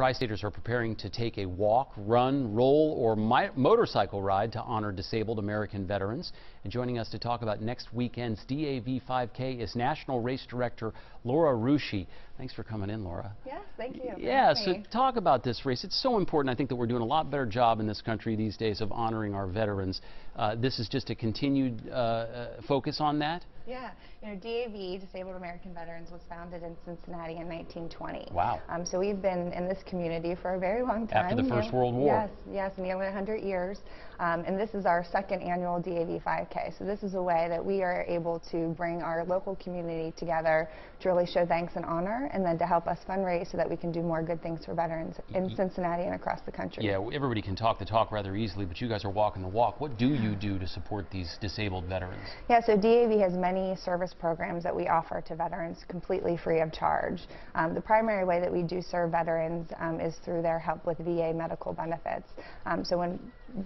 Tri-Staters are preparing to take a walk, run, roll, or motorcycle ride to honor disabled American veterans. And joining us to talk about next weekend's DAV 5K is National Race Director Laura Ruschi. Thanks for coming in, Laura. Yes, thank you. Yeah, so talk about this race. It's so important. I think that we're doing a lot better job in this country these days of honoring our veterans. Uh, this is just a continued uh, uh, focus on that. Yeah, you know, DAV, Disabled American Veterans, was founded in Cincinnati in 1920. Wow. Um, so we've been in this community for a very long time. After the First World War. Yes, yes, nearly 100 years. Um, and this is our second annual DAV 5K. So this is a way that we are able to bring our local community together to really show thanks and honor, and then to help us fundraise so that we can do more good things for veterans in Cincinnati and across the country. Yeah, everybody can talk the talk rather easily, but you guys are walking the walk. What do you do to support these disabled veterans? Yeah, so DAV has many service programs that we offer to veterans completely free of charge. Um, the primary way that we do serve veterans um, is through their help with VA medical benefits. Um, so when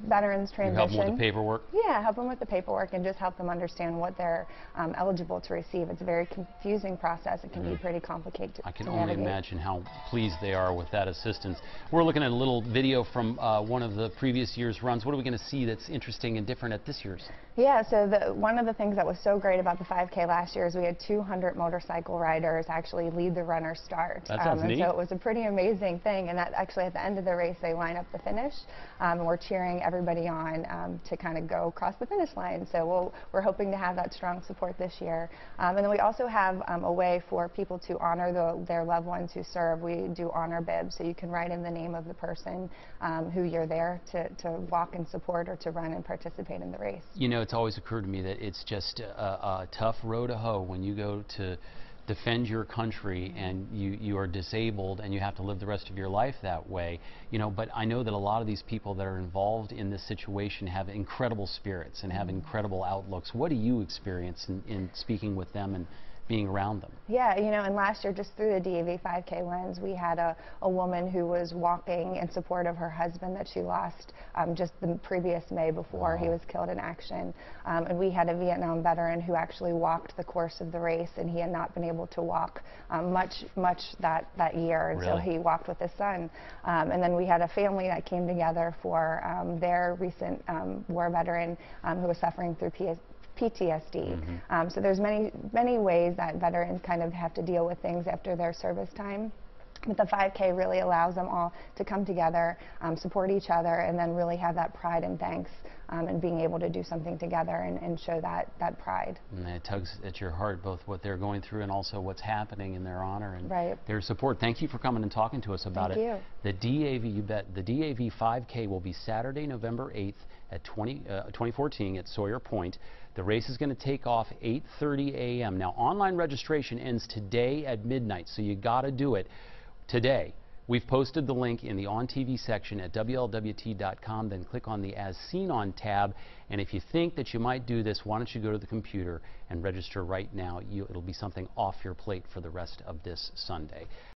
veterans transition... You help them with the paperwork? Yeah, help them with the paperwork and just help them understand what they're um, eligible to receive. It's a very confusing process. It can mm -hmm. be mm-hmm. pretty complicated I can only navigate. imagine how pleased they are with that assistance. We're looking at a little video from uh, one of the previous year's runs. What are we going to see that's interesting and different at this year's? Yeah, so the, one of the things that was so great about the 5K last year is we had 200 motorcycle riders actually lead the runner start. That sounds um, and neat. so it was a pretty amazing thing. And that actually at the end of the race, they line up the finish. Um, and we're cheering everybody on um, to kind of go across the finish line. So we'll, we're hoping to have that strong support this year. Um, and then we also have um, a way for people to honor the, their loved ones who serve. We do honor bibs. So you can write in the name of the person um, who you're there to, to walk and support or to run and participate in the race. You know, it's always occurred to me that it's just a, a tough row to hoe when you go to defend your country and you, you are disabled and you have to live the rest of your life that way. You know, but I know that a lot of these people that are involved in this situation have incredible spirits and have incredible outlooks. What do you experience in, in speaking with them and being around them. Yeah, you know, and last year, just through the DAV 5K lens, we had a, a woman who was walking in support of her husband that she lost um, just the previous May before wow. he was killed in action. Um, and we had a Vietnam veteran who actually walked the course of the race, and he had not been able to walk um, much, much that, that year. And really? so he walked with his son. Um, and then we had a family that came together for um, their recent um, war veteran who was suffering through PS PTSD. Mm -hmm. um, so there's many, many ways that veterans kind of have to deal with things after their service time. But the 5K really allows them all to come together, um, support each other, and then really have that pride and thanks um, and being able to do something together and, and show that, that pride. And it tugs at your heart, both what they're going through and also what's happening in their honor and right. their support. Thank you for coming and talking to us about Thank it. You. The DAV, you bet, the DAV 5K will be Saturday, November 8th at 20, uh, 2014 at Sawyer Point. The race is going to take off 8.30 a.m. Now, online registration ends today at midnight, so you got to do it today. We've posted the link in the On TV section at WLWT.com. Then click on the As Seen On tab. And if you think that you might do this, why don't you go to the computer and register right now? You, it'll be something off your plate for the rest of this Sunday.